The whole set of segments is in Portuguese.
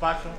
paso,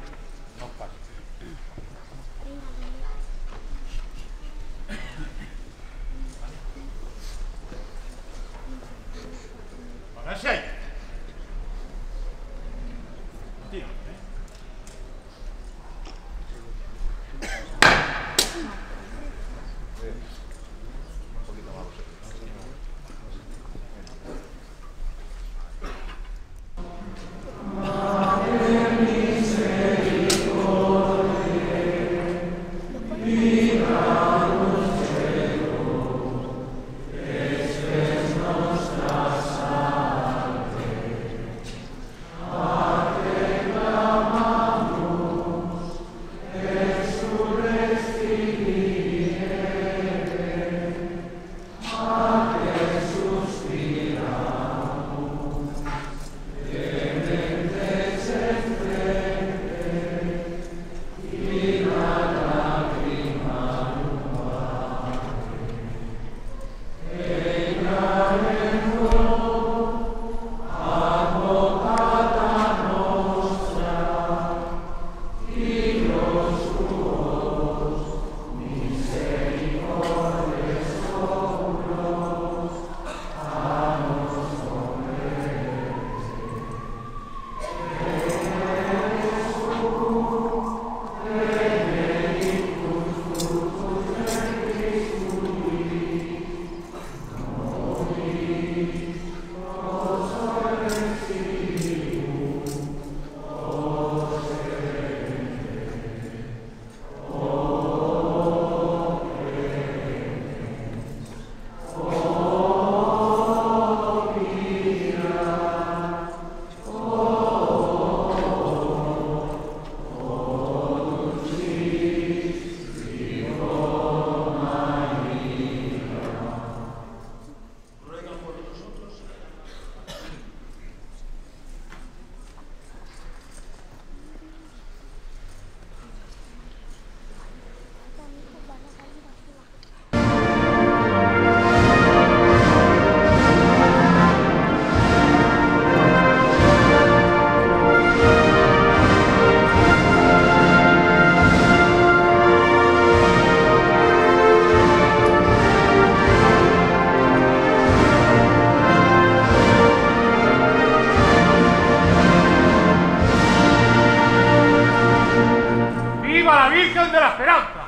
Esperanza!